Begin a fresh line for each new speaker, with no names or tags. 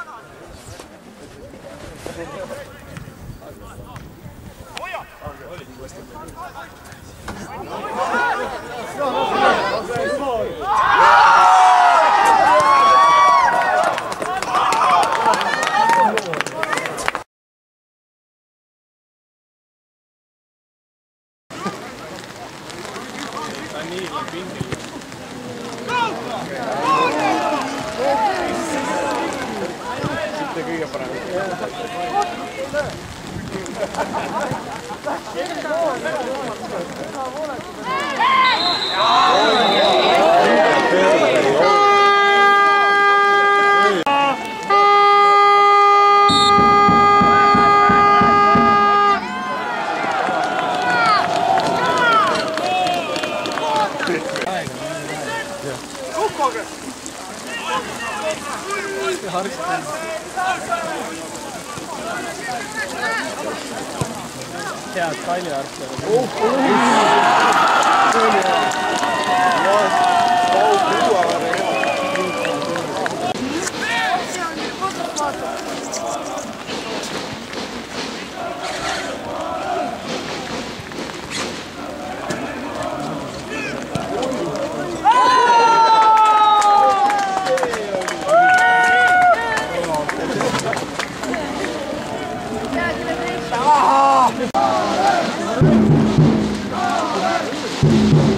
Go! Go! Go! praegu.
Ukkoge!
Ja, zwei Jahre. Oh, oh.
ゴー